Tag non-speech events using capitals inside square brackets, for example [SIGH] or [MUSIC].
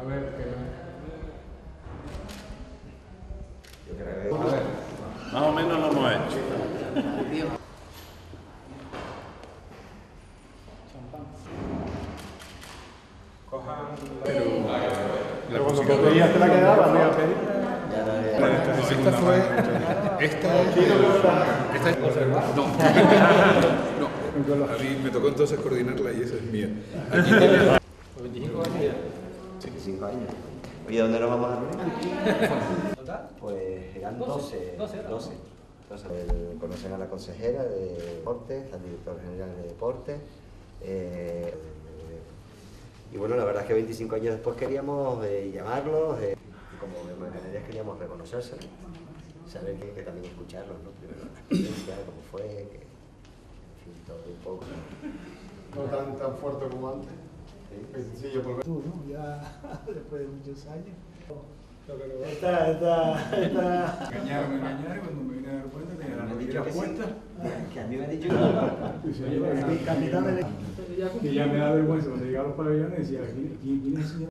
A ver, que Yo creo que... A ver. Más o menos lo hemos hecho. Cojan. Pero cuando te veías te la quedaba, no iba a pedir. Ya no había- Esta fue. Esta es. Esta es. No. [LAUGHS] No. A mí me tocó entonces coordinarla y esa es mía. Aquí tiene. 25 años. Oye, ¿dónde nos vamos a reunir? Pues eran 12. 12. 12. El- conocen a la consejera de deportes, al director general de deportes. eh, y bueno, la verdad es que 25 años después queríamos eh, llamarlos, eh, y como de Canarias queríamos reconocérselos, saber que, que también escucharlos, ¿no? Primero la experiencia, cómo fue, que, en fin, todo un poco. No tan, tan fuerte como antes. ¿Sí? Sencillo por Tú, ¿no? Ya [LAUGHS] después de muchos años. que Está, está, está. Engañaron, me engañaron y cuando me vine a dar cuenta tenía han dicho rodillas que. Que a mí me han dicho que no. Y ya me da vergüenza cuando llegaba a los pabellones decía, ¿quién, es el señor?